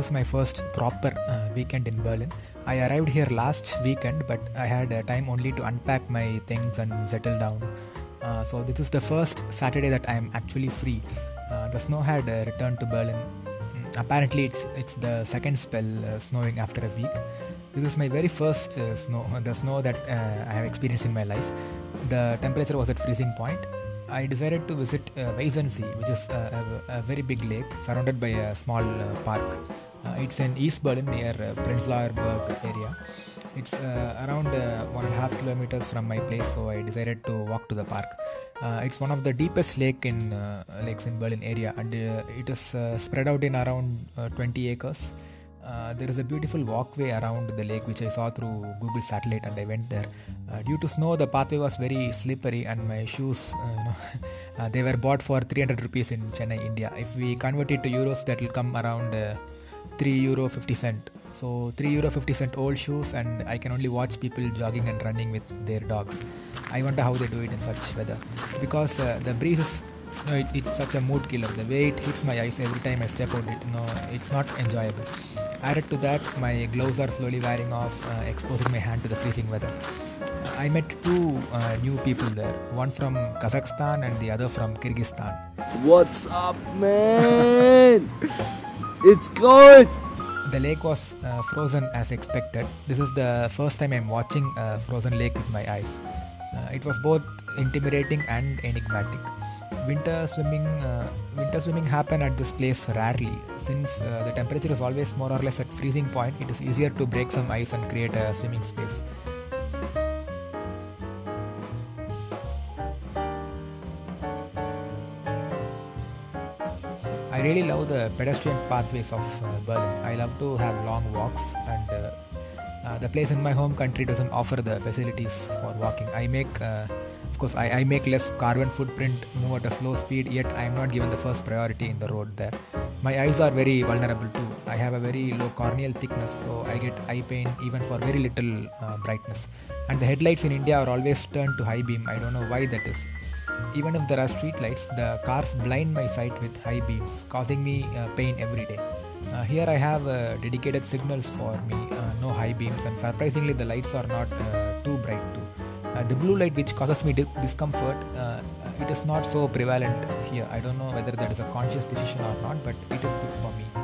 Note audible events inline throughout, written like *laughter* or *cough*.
is my first proper uh, weekend in Berlin. I arrived here last weekend, but I had uh, time only to unpack my things and settle down. Uh, so this is the first Saturday that I am actually free. Uh, the snow had uh, returned to Berlin. Mm, apparently, it's it's the second spell uh, snowing after a week. This is my very first uh, snow, *laughs* the snow that uh, I have experienced in my life. The temperature was at freezing point. I decided to visit uh, Weissensee, which is a, a, a very big lake surrounded by a small uh, park. Uh, it's in East Berlin near uh, Prenzlauer area. It's uh, around one and a half kilometers from my place, so I decided to walk to the park. It's one of the deepest lake in lakes in Berlin area, and it is spread out in around uh, 20 acres. Uh, there is a beautiful walkway around the lake which I saw through Google Satellite, and I went there. Uh, due to snow, the pathway was very slippery, and my shoes, uh, you know, *laughs* they were bought for 300 rupees in Chennai, India. If we convert it to euros, that will come around 3 euro 50 cent. So 3 euro 50 cent old shoes, and I can only watch people jogging and running with their dogs. I wonder how they do it in such weather because uh, the breeze is. No, it, it's such a mood killer. The way it hits my eyes every time I step out, it you know, it's not enjoyable. Added to that, my gloves are slowly wearing off, uh, exposing my hand to the freezing weather. I met two uh, new people there, one from Kazakhstan and the other from Kyrgyzstan. What's up, man? *laughs* it's cold. The lake was uh, frozen as expected. This is the first time I'm watching a frozen lake with my eyes. Uh, it was both intimidating and enigmatic. Winter swimming, uh, winter swimming happen at this place rarely. Since uh, the temperature is always more or less at freezing point, it is easier to break some ice and create a swimming space. I really love the pedestrian pathways of uh, Berlin. I love to have long walks, and uh, uh, the place in my home country doesn't offer the facilities for walking. I make, of course, I, I make less carbon footprint, move at a slow speed, yet I am not given the first priority in the road there. My eyes are very vulnerable too. I have a very low corneal thickness, so I get eye pain even for very little uh, brightness. And the headlights in India are always turned to high beam. I don't know why that is. Even if there are street lights, the cars blind my sight with high beams, causing me uh, pain every day. Uh, here I have uh, dedicated signals for me, uh, no high beams, and surprisingly the lights are not uh, too bright too. Uh, the blue light which causes me di- discomfort, it is not so prevalent here. I don't know whether that is a conscious decision or not, but it is good for me.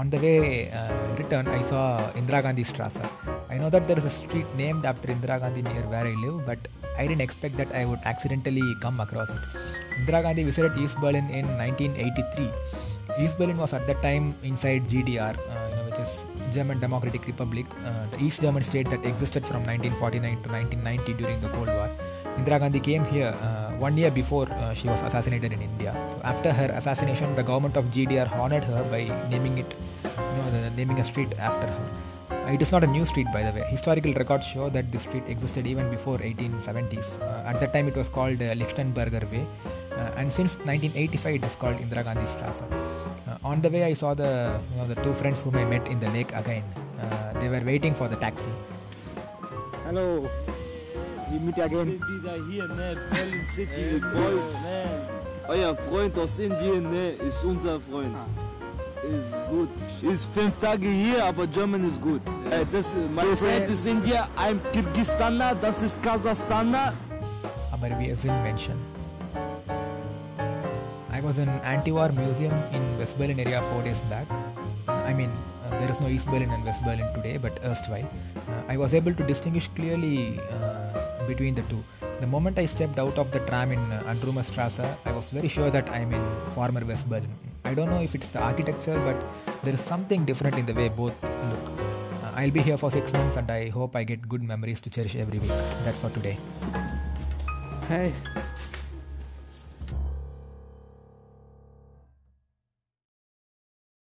On the way uh, return, I saw Indira Gandhi Strasse. I know that there is a street named after Indira Gandhi near where I live, but I didn't expect that I would accidentally come across it. Indira Gandhi visited East Berlin in 1983. East Berlin was at that time inside GDR, uh, which is German Democratic Republic, uh, the East German state that existed from 1949 to 1990 during the Cold War. Indira Gandhi came here uh, one year before uh, she was assassinated in India. So after her assassination, the government of GDR honored her by naming it, you know, the, naming a street after her. Uh, It is not a new street, by the way. Historical records show that this street existed even before 1870s. Uh, at that time, it was called uh, Lichtenberger Way, uh, and since 1985, it is called Indira Gandhi Strasse. Uh, on the way, I saw the you know, the two friends whom I met in the lake again. Uh, they were waiting for the taxi. Hello. We meet again. Sind wieder hier, ne? Berlin City with Boys. Euer Freund aus Indien, ne? Ist unser Freund. Ist gut. Ist fünf Tage hier, aber German ist gut. Äh, das, mein Freund ist India, I'm Kyrgyzstaner, das ist Kasachstaner. aber wir sind Menschen. I was in Anti-War Museum in West Berlin area four days back. Uh, I mean, uh, there is no East Berlin and West Berlin today, but erstwhile. Uh, I was able to distinguish clearly uh, between the two. The moment I stepped out of the tram in uh, Amrumer Strasse, I was very sure that I'm in former West Berlin. I don't know if it's the architecture, but there is something different in the way both look. Uh, I'll be here for six months and I hope I get good memories to cherish every week. That's for today. Hey,